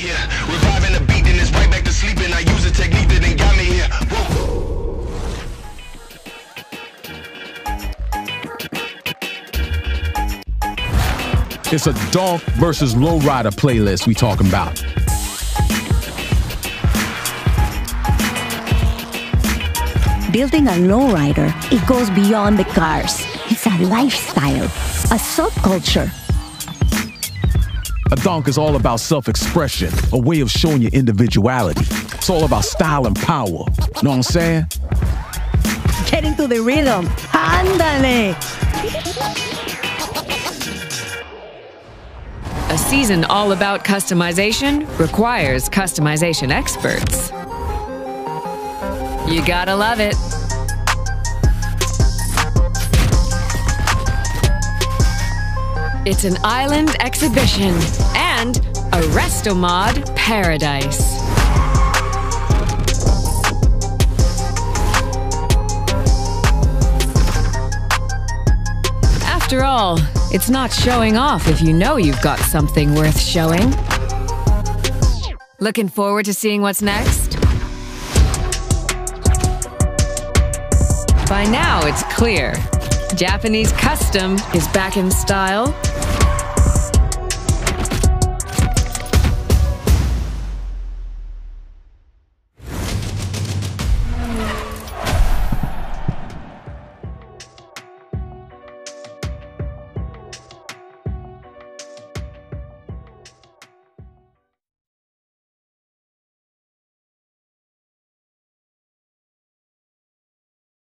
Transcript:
here. Reviving the beat, then it's right back to sleeping. I use a technique that ain't got me here. Whoa. It's a donk versus lowrider playlist we talking about. Building a lowrider, it goes beyond the cars. It's a lifestyle, a subculture. A donk is all about self-expression, a way of showing your individuality. It's all about style and power. Know what I'm saying? Get into the rhythm. Ándale. A season all about customization requires customization experts. You gotta love it. It's an island exhibition and a Restomod paradise. After all, it's not showing off if you know you've got something worth showing. Looking forward to seeing what's next? By now, it's clear. Japanese custom is back in style,